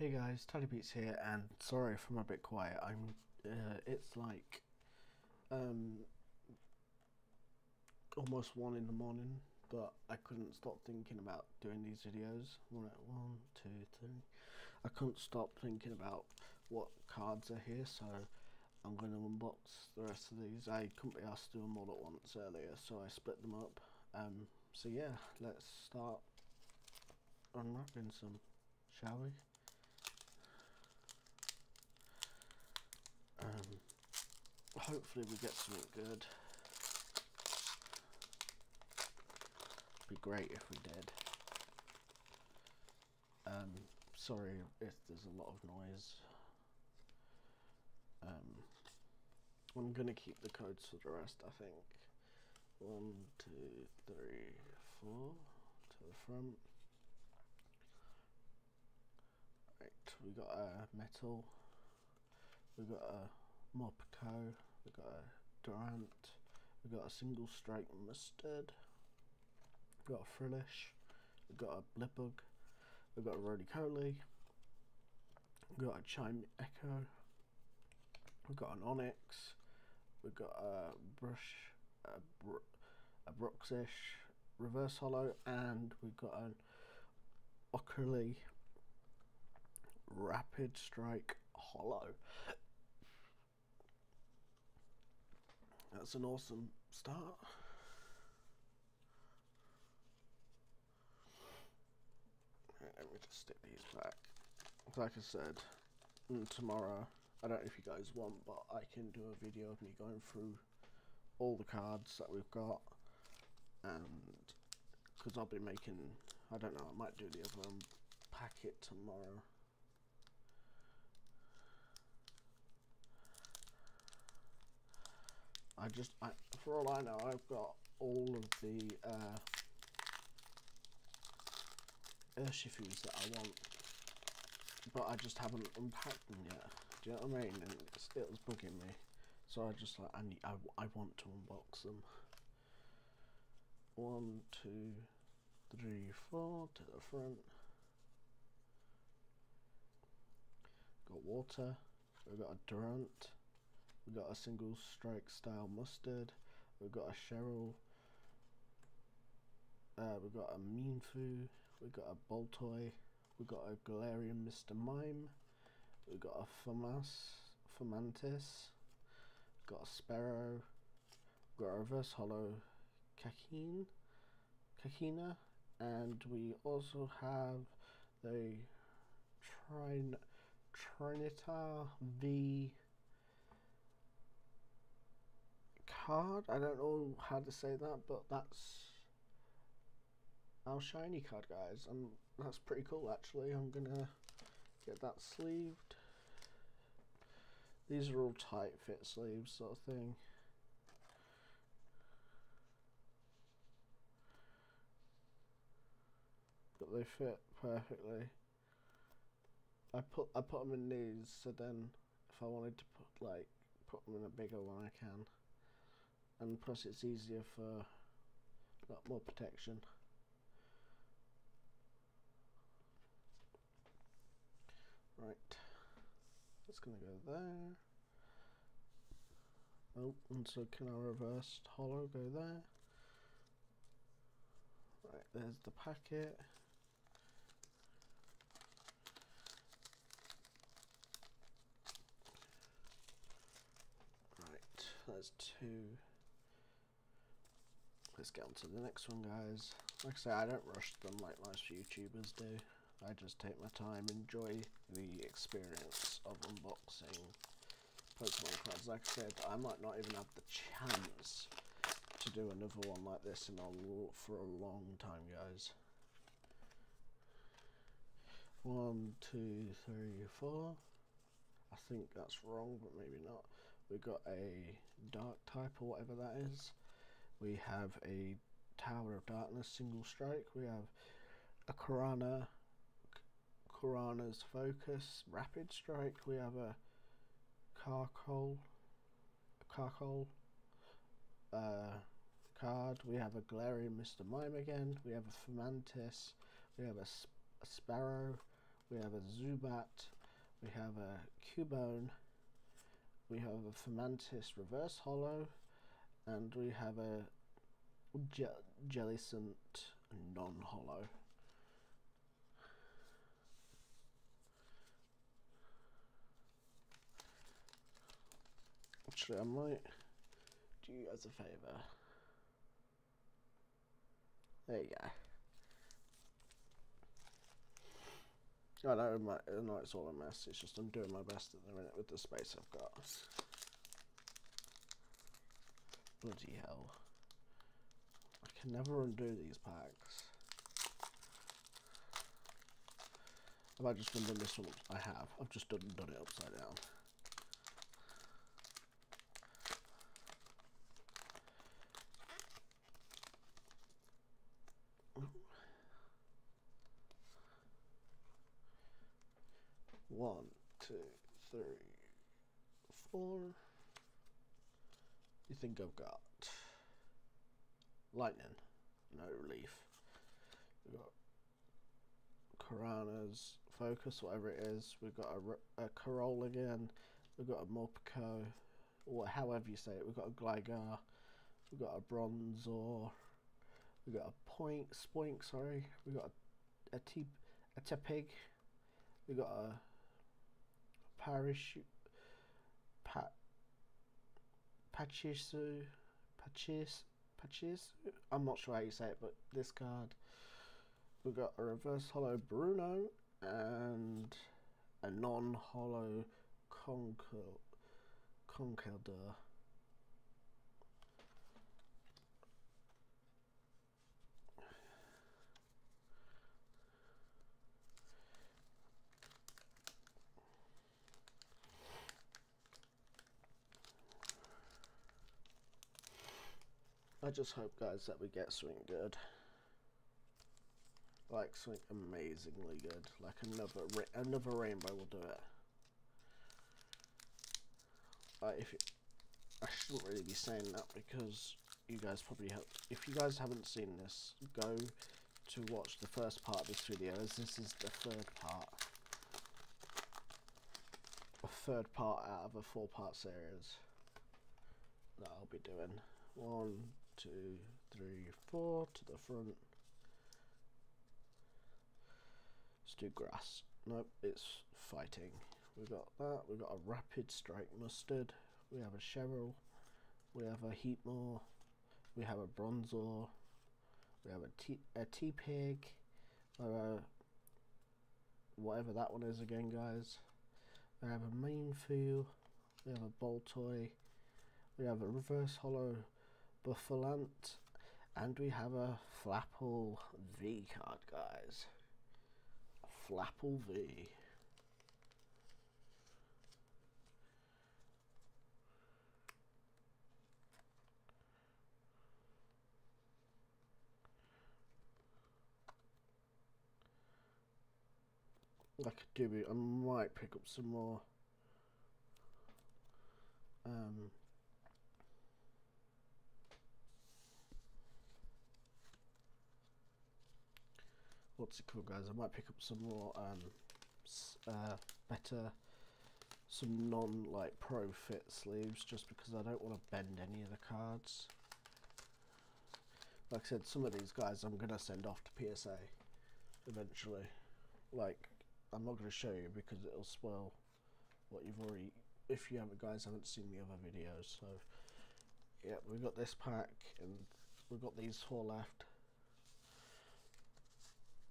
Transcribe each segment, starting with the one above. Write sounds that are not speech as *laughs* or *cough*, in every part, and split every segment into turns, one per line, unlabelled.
Hey guys, Beats here, and sorry if I'm a bit quiet. I'm. Uh, it's like, um, almost one in the morning, but I couldn't stop thinking about doing these videos. One, one, two, three. I couldn't stop thinking about what cards are here, so I'm going to unbox the rest of these. I couldn't be asked to do them all at once earlier, so I split them up. Um, so yeah, let's start unwrapping some, shall we? Hopefully we get something good. Be great if we did. Um, sorry if there's a lot of noise. Um, I'm gonna keep the codes for the rest, I think. One, two, three, four to the front. Right, we got a metal We've got a Morpeko, we've got a Durant, we've got a single strike mustard, we've got a Frillish, we've got a Blipbug, we've got a Roly-Poly, we've got a Chime Echo, we've got an Onix, we've got a Brush, a, Br a Bruxish Reverse Hollow, and we've got an Octillery Rapid Strike Holo. That's an awesome start. Right, let me just stick these back. Like I said, mm, tomorrow, I don't know if you guys want, but I can do a video of me going through all the cards that we've got. And because I'll be making, I don't know, I might do the other one packet tomorrow. I just, I, for all I know, I've got all of the uh, Urshifus that I want, but I just haven't unpacked them yet. Do you know what I mean? And it was bugging me, so I just like I need, I, I want to unbox them. One, two, three, four to the front. Got water. We've got a Durant. We've got a single strike style mustard. We've got a Cheryl. Uh, we've got a Mienfoo. We've got a Baltoy. We've got a Galarian Mr. Mime. We've got a Famas, Fomantis. We've got a Sparrow. We've got a Reverse Holo Kakeen. Kakina. And we also have the Trin Trinitar V card. I don't know how to say that, but that's our shiny card, guys. And that's pretty cool, actually. I'm going to get that sleeved. These are all tight fit sleeves sort of thing. But they fit perfectly. I put I put them in these so then if I wanted to put like put them in a bigger one I can and plus it's easier for a lot more protection. Right. It's gonna go there. Oh and so can our reversed hollow go there? Right there's the packet. Right there's two let's get on to the next one guys. Like I say I don't rush them like most YouTubers do. I just take my time enjoy the experience of unboxing Pokemon cards. Like I said I might not even have the chance to do another one like this in a, for a long time guys. One two three four. I think that's wrong but maybe not. We got a dark type or whatever that is we have a Tower of Darkness single strike. We have a Korrina, Korrina's Focus Rapid Strike. We have a Carkol, a Carkol uh, card. We have a Galarian Mr. Mime again. We have a Fomantis. We have a, a Sparrow. we have a Zubat, we have a Cubone, we have a Fomantis Reverse Hollow, and we have a Je Jellicent non-hollow. Actually, I might do you guys a favour. There you go. I know, my, I it's all a mess, it's just I'm doing my best at the minute with the space I've got. Bloody hell. I can never undo these packs. Have I just undone this one? I have. I've just done, done it upside down. One, two, three, four. Think I've got lightning? No relief. We've got Korrina's focus, whatever it is. We've got a, a Corolla again. We've got a Morpeko, or however you say it. We've got a Gligar. We've got a Bronzor. We've got a Point, Spoink, sorry. We've got a, a, T, a Tepig. We've got a parachute pa, Pachisu Pachis Pachis I'm not sure how you say it but this card. We've got a reverse hollow Bruno and a non-hollow Conquer Conkeldurr I just hope, guys, that we get something good. Like something amazingly good. Like another another rainbow will do it. If it, I shouldn't really be saying that because you guys probably have. If you guys haven't seen this, go to watch the first part of this video, as this is the third part. A third part out of a four-part series that I'll be doing. One, two, three, four to the front. Let's do grass. Nope, it's fighting. We've got that. We've got a rapid strike mustard. We have a Cheryl. We have a Heatmor. We have a Bronzor. We have a T a T pig. A whatever that one is again, guys. We have a Mienfoo. We have a Boltoy. We have a reverse hollow Bouffalant, and we have a Flapple V card, guys. Flapple V. I could do I might pick up some more um, what's it called guys? I might pick up some more um, uh, better some non like pro fit sleeves just because I don't want to bend any of the cards. Like I said some of these guys I'm gonna send off to PSA eventually. Like I'm not gonna show you because it'll spoil what you've already if you haven't guys haven't seen the other videos. So yeah we've got this pack and we've got these four left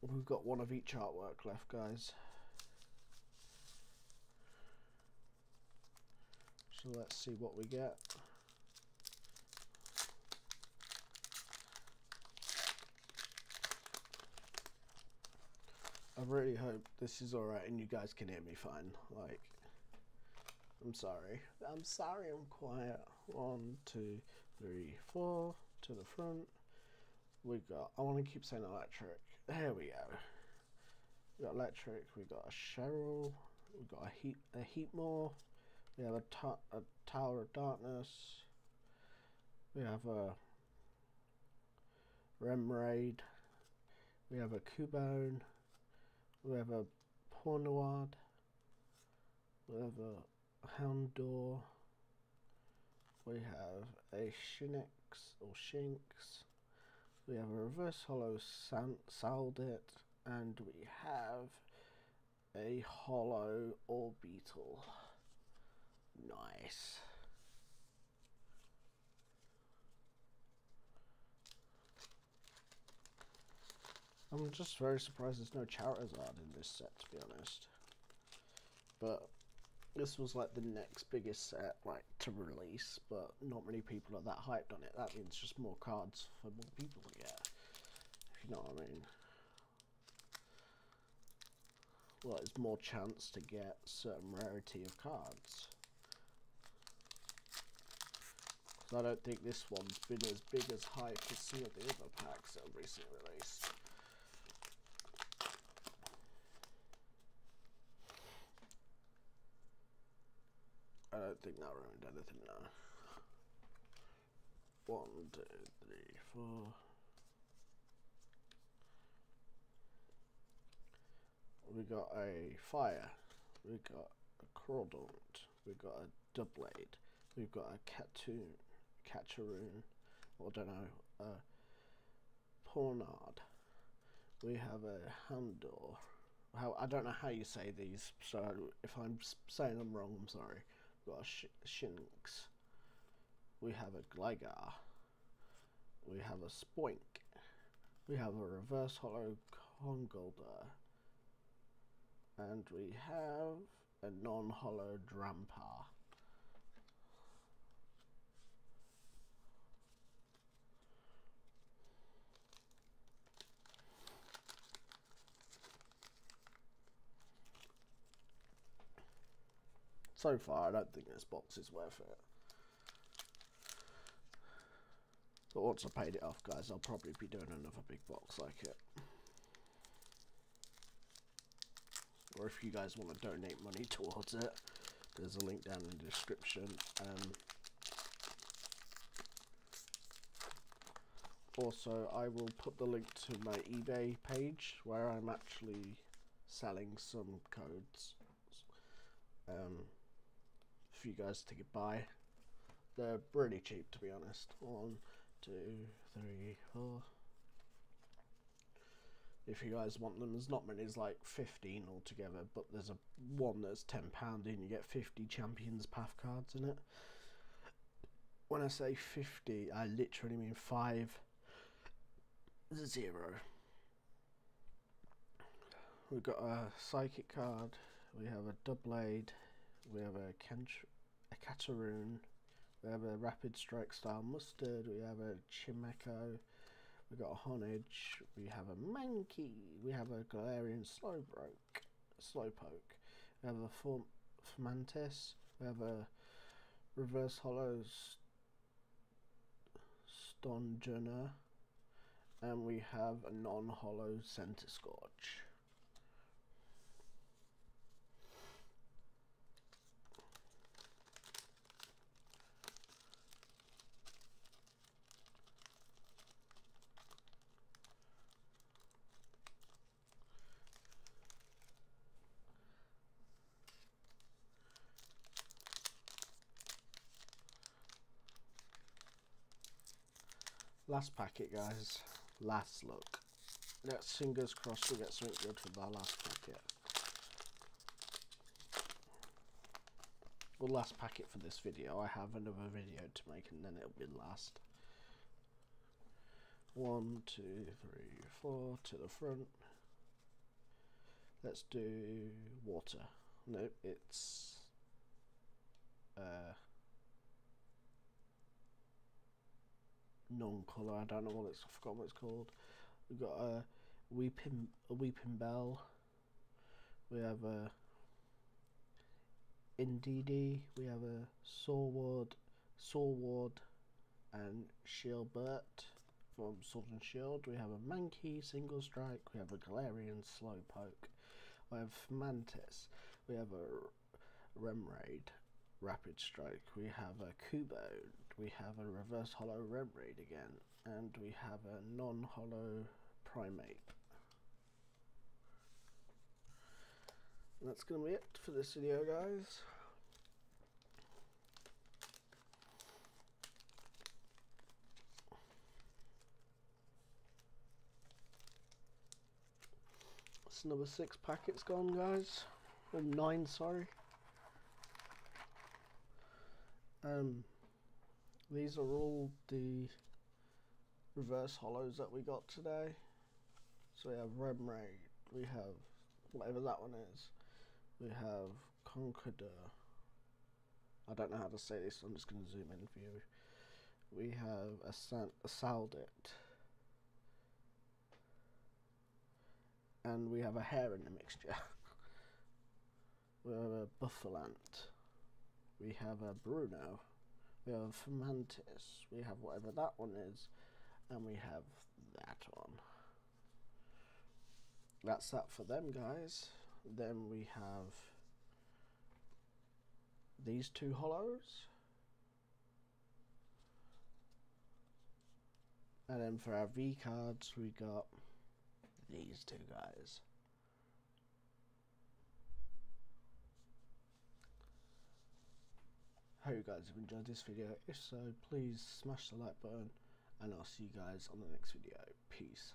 We've got one of each artwork left, guys. So let's see what we get. I really hope this is alright and you guys can hear me fine. Like, I'm sorry. I'm sorry I'm quiet. One, two, three, four to the front. We got, I want to keep saying electric. There we go. We got electric. We got a Cheryl. We got a heat a Heatmor. We have a, a Tower of Darkness. We have a Remoraid. We have a Cubone. We have a Pornoard. We have a Houndour. We have a Shinx or Shinx. We have a reverse hollow Saldit, and we have a hollow Orbeetle. Nice. I'm just very surprised there's no Charizard in this set, to be honest. But this was like the next biggest set, like to release, but not many people are that hyped on it. That means just more cards for more people to get, if you know what I mean. Well, it's more chance to get certain rarity of cards. I don't think this one's been as big as hype as some of the other packs that have recently released. I don't think that ruined anything now. One, two, three, four. We got a fire. We got a Crawdaunt. We got a Doublade. We've got a Catoon, Catcharoon. I don't know. A Pornard. We have a Houndour. How I don't know how you say these, so if I'm saying them wrong, I'm sorry got a sh Shinx. We have a Gligar. We have a Spoink. We have a Reverse Hollow Conkeldurr. And we have a non-hollow Drampa. So far, I don't think this box is worth it. But once I paid it off, guys, I'll probably be doing another big box like it. Or if you guys want to donate money *laughs* towards it, there's a link down in the description. Um, also, I will put the link to my eBay page where I'm actually selling some codes. Um, for you guys to get by. They're pretty cheap to be honest. One, two, three, four. If you guys want them, there's not many, there's like 15 altogether, but there's a one that's £10 and you get 50 Champions Path cards in it. When I say 50, I literally mean 5 0. We've got a Psychic card, we have a Doublade, we have a, Kench Cateroon, we have a Rapid Strike style Mustard, we have a Chimecho, We've got a Honedge, we have a Mankey, we have a Galarian Slowbroke, Slowpoke, we have a Form Fomantis, we have a Reverse Hollows Stonjourner, and we have a non-hollow Centiskorch. Last packet, guys. Last look. Let's fingers crossed we get something good for our last packet. Well, last packet for this video. I have another video to make and then it'll be last. One, two, three, four to the front. Let's do water. No, it's uh, non-colour. I don't know what it's. I forgot what it's called. We've got a weeping a Weepinbell. We have a Indeedee. We have a Saward, Saward, and Shielbert from Sword and Shield. We have a Mankey Single Strike. We have a Galarian Slowpoke. We have Mantis. We have a Remoraid Rapid Strike. We have a Kubo we have a reverse hollow Remoraid again, and we have a non-hollow Primeape. that's gonna be it for this video, guys. It's another six packets gone, guys. Or nine, sorry. Um, these are all the reverse hollows that we got today. So we have Remoraid, we have whatever that one is, we have Conqueror. I don't know how to say this, so I'm just going to zoom in for you. We have a, San- a Saldit. And we have a hair in the mixture. *laughs* we have a Bouffalant. We have a Bruno. We have a Fomantis. We have whatever that one is. And we have that one. That's that for them, guys. Then we have these two hollows. And then for our V cards, we got these two guys. Hope you guys have enjoyed this video. If so, please smash the like button and I'll see you guys on the next video. Peace.